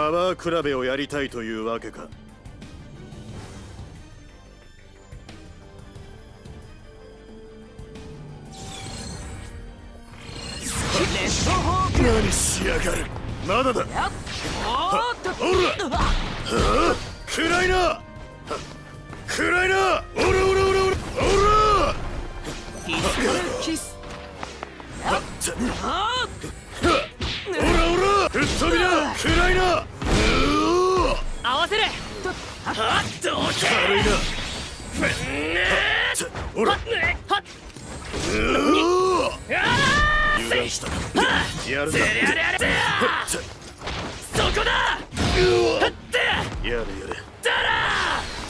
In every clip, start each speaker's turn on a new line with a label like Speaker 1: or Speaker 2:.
Speaker 1: パワー比べをやりたいというわけか。何しやがる。まだだ。
Speaker 2: おーっと
Speaker 1: おら。暗いな。暗いなおらおらおら。おら。おら
Speaker 2: キス。
Speaker 1: おらおら。吹っ飛びな暗いな
Speaker 2: わせる。とはっ
Speaker 1: 軽いな。ちょおら。
Speaker 2: はっ
Speaker 1: うお
Speaker 2: あ
Speaker 1: 油断したかやるな。
Speaker 2: ーやれやれやれ。そこだ。
Speaker 1: う
Speaker 2: はっ
Speaker 1: やれやれ。
Speaker 2: だら。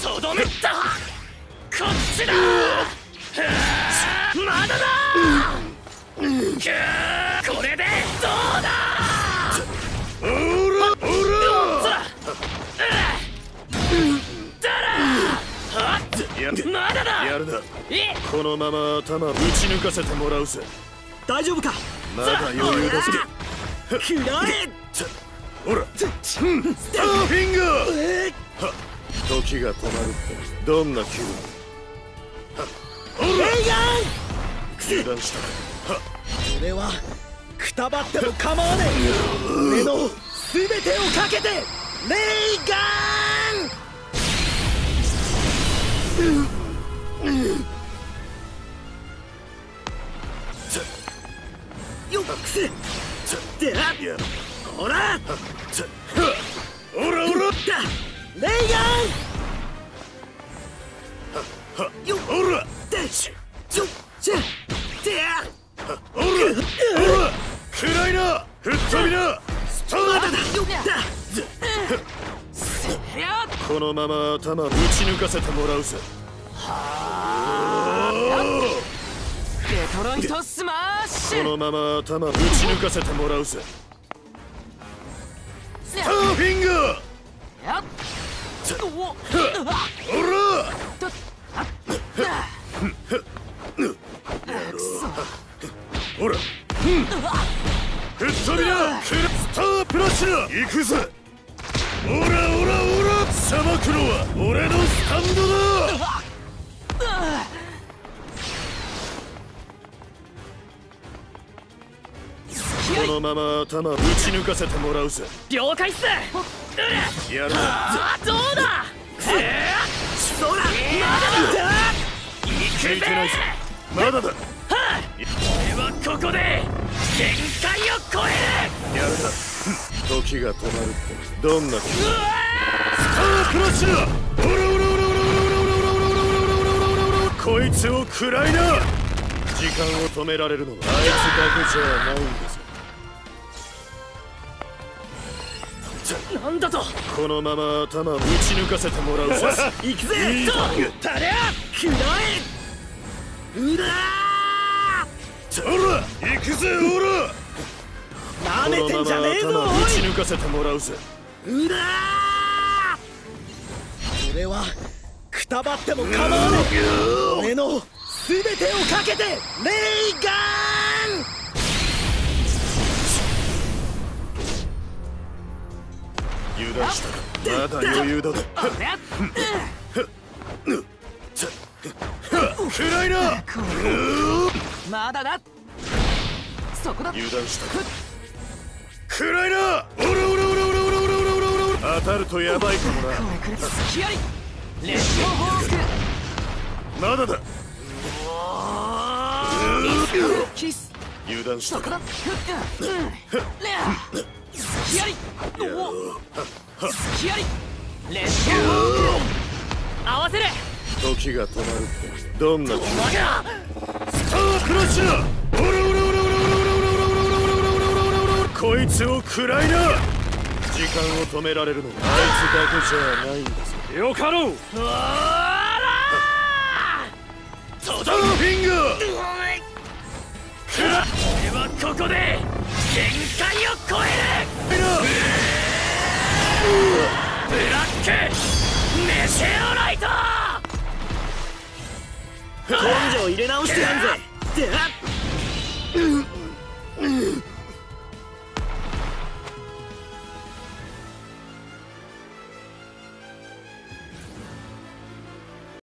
Speaker 2: とどめた。こっちだ。まだだ。くーこ
Speaker 1: のまま頭打ち抜かせてもらうぜ。
Speaker 3: 大丈夫か？
Speaker 1: まだ余裕だぜ
Speaker 3: くらえ
Speaker 1: ほらスターフィンガーは時が止まる。ってどんな気分？はほら油断したかは
Speaker 3: 俺はくたばっても構わねえ。俺の全てをかけてレイガンほら
Speaker 1: ちょはほらほら
Speaker 3: レイガンよっ
Speaker 1: ほら
Speaker 3: でしよっしゃであ
Speaker 1: ほらほら暗いな吹っ飛びなスター
Speaker 3: まだよだ
Speaker 1: このまま頭打ち抜かせてもらうぜ
Speaker 2: デトロイトスマッシュ
Speaker 1: このまま頭打ち抜かせてもらうぜスターフィンガー
Speaker 2: やっ。お
Speaker 1: ほら。
Speaker 2: とあっ
Speaker 1: なスタープラチナ。行くぜ。オラオラオラさばくのは俺のスタンドだのまま頭打ち抜かせてもらうぜ。
Speaker 2: 了解っす。
Speaker 1: やる
Speaker 2: どうだ？え
Speaker 3: そらまだだ。
Speaker 1: いけないぜまだだ。
Speaker 2: ー俺はここで限界を超える。
Speaker 1: やるな。時が止まるって。どんな気分
Speaker 2: うわ
Speaker 1: スタープラチナオラオラオラオラオラオラオラオラオこいつを食らいな時間を止められるのはあいつだけじゃないんです
Speaker 2: なんだと。
Speaker 1: このまま頭打ち抜かせてもらうぜ
Speaker 3: 行くぜ。
Speaker 1: いいぞ
Speaker 3: たりゃくらえうら
Speaker 1: ほら行くぜほら
Speaker 3: ー。なめてんじゃねえぞ
Speaker 1: 打ち抜かせてもらうぜ
Speaker 3: うらー俺はくたばっても構わねえ俺の全てをかけてレイガ
Speaker 1: 油まだ余裕だぜ。
Speaker 2: ありゃ
Speaker 1: 暗いな。
Speaker 2: まだだ。そこだ。
Speaker 1: 油断したか。暗いな。オラオラオラオラオラオラオラオラオラ当たるとヤバいかもな。
Speaker 2: レッドホーク。
Speaker 1: まだだ。
Speaker 2: キス
Speaker 1: 油断したか
Speaker 2: おお隙ありレッ合わせる。
Speaker 1: 時が止まるってどんな気スタープラチナオラオラオラオラオラオラオラオラオラオラオラオラこいつを食らいな時間を止められるのはあいつだけじゃないんですよかろう
Speaker 2: うわ
Speaker 1: スターフィンガー
Speaker 2: 俺はここで限界を超える
Speaker 3: 入れ直してやんぜ。